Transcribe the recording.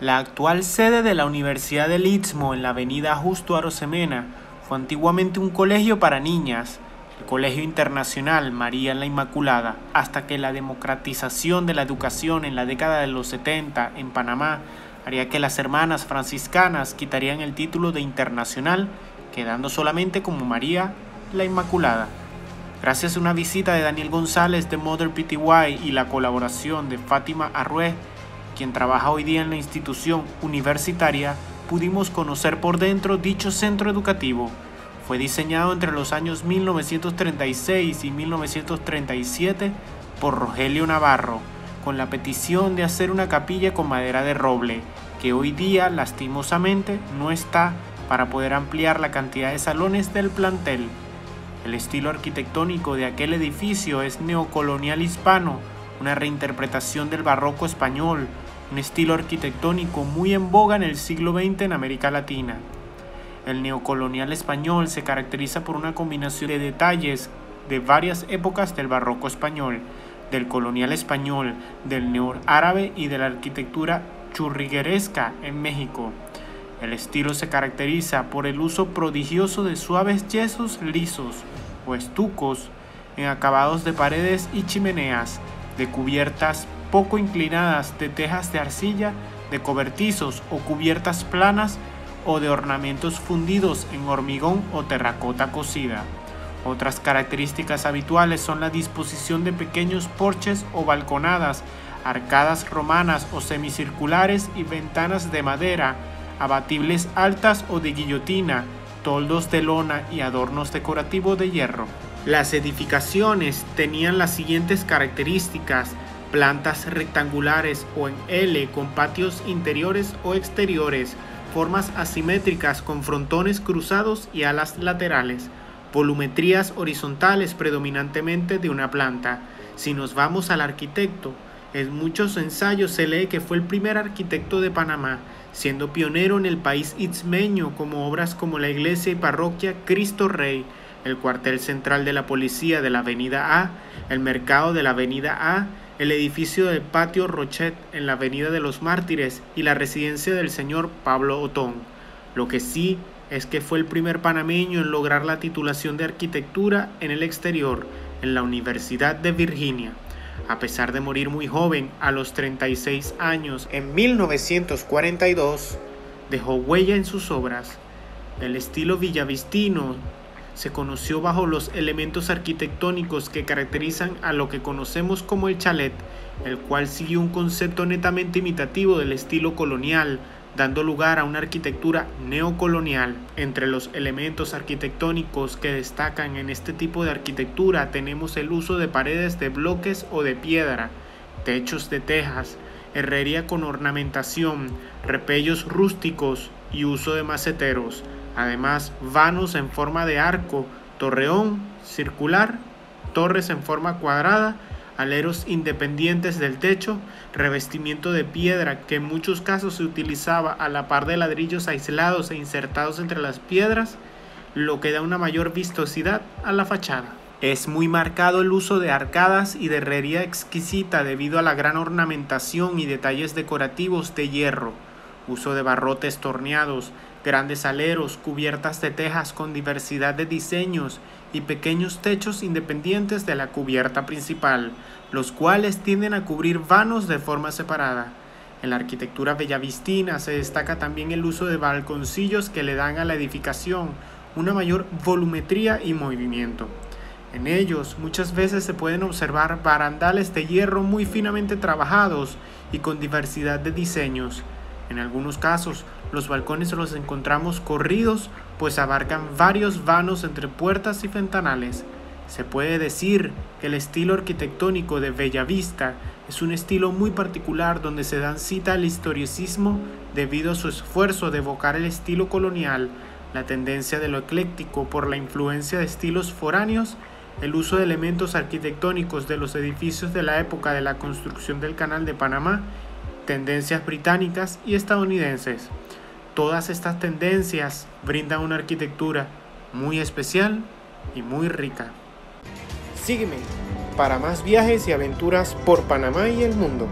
La actual sede de la Universidad del Istmo en la avenida Justo Arosemena fue antiguamente un colegio para niñas, el Colegio Internacional María la Inmaculada, hasta que la democratización de la educación en la década de los 70 en Panamá haría que las hermanas franciscanas quitarían el título de internacional, quedando solamente como María la Inmaculada. Gracias a una visita de Daniel González de Mother PTY y la colaboración de Fátima Arrué, quien trabaja hoy día en la institución universitaria, pudimos conocer por dentro dicho centro educativo. Fue diseñado entre los años 1936 y 1937 por Rogelio Navarro, con la petición de hacer una capilla con madera de roble, que hoy día lastimosamente no está para poder ampliar la cantidad de salones del plantel. El estilo arquitectónico de aquel edificio es neocolonial hispano, una reinterpretación del barroco español, un estilo arquitectónico muy en boga en el siglo XX en América Latina. El neocolonial español se caracteriza por una combinación de detalles de varias épocas del barroco español, del colonial español, del neoárabe y de la arquitectura churrigueresca en México. El estilo se caracteriza por el uso prodigioso de suaves yesos lisos o estucos en acabados de paredes y chimeneas, de cubiertas poco inclinadas de tejas de arcilla, de cobertizos o cubiertas planas o de ornamentos fundidos en hormigón o terracota cocida. Otras características habituales son la disposición de pequeños porches o balconadas, arcadas romanas o semicirculares y ventanas de madera, abatibles altas o de guillotina, toldos de lona y adornos decorativos de hierro. Las edificaciones tenían las siguientes características plantas rectangulares o en L con patios interiores o exteriores, formas asimétricas con frontones cruzados y alas laterales, volumetrías horizontales predominantemente de una planta. Si nos vamos al arquitecto, en muchos ensayos se lee que fue el primer arquitecto de Panamá, siendo pionero en el país itzmeño como obras como la iglesia y parroquia Cristo Rey, el cuartel central de la policía de la Avenida A, el mercado de la Avenida A, el edificio del Patio Rochet en la Avenida de los Mártires y la residencia del señor Pablo Otón. Lo que sí es que fue el primer panameño en lograr la titulación de arquitectura en el exterior en la Universidad de Virginia. A pesar de morir muy joven, a los 36 años, en 1942, dejó huella en sus obras. El estilo villavistino se conoció bajo los elementos arquitectónicos que caracterizan a lo que conocemos como el chalet, el cual siguió un concepto netamente imitativo del estilo colonial, dando lugar a una arquitectura neocolonial. Entre los elementos arquitectónicos que destacan en este tipo de arquitectura tenemos el uso de paredes de bloques o de piedra, techos de tejas, herrería con ornamentación, repellos rústicos y uso de maceteros. Además, vanos en forma de arco, torreón circular, torres en forma cuadrada, aleros independientes del techo, revestimiento de piedra que en muchos casos se utilizaba a la par de ladrillos aislados e insertados entre las piedras, lo que da una mayor vistosidad a la fachada. Es muy marcado el uso de arcadas y de herrería exquisita debido a la gran ornamentación y detalles decorativos de hierro, uso de barrotes torneados, grandes aleros, cubiertas de tejas con diversidad de diseños y pequeños techos independientes de la cubierta principal, los cuales tienden a cubrir vanos de forma separada. En la arquitectura bellavistina se destaca también el uso de balconcillos que le dan a la edificación una mayor volumetría y movimiento. En ellos muchas veces se pueden observar barandales de hierro muy finamente trabajados y con diversidad de diseños. En algunos casos, los balcones los encontramos corridos, pues abarcan varios vanos entre puertas y ventanales. Se puede decir que el estilo arquitectónico de Bellavista es un estilo muy particular donde se dan cita al historicismo debido a su esfuerzo de evocar el estilo colonial, la tendencia de lo ecléctico por la influencia de estilos foráneos, el uso de elementos arquitectónicos de los edificios de la época de la construcción del Canal de Panamá tendencias británicas y estadounidenses. Todas estas tendencias brindan una arquitectura muy especial y muy rica. Sígueme para más viajes y aventuras por Panamá y el mundo.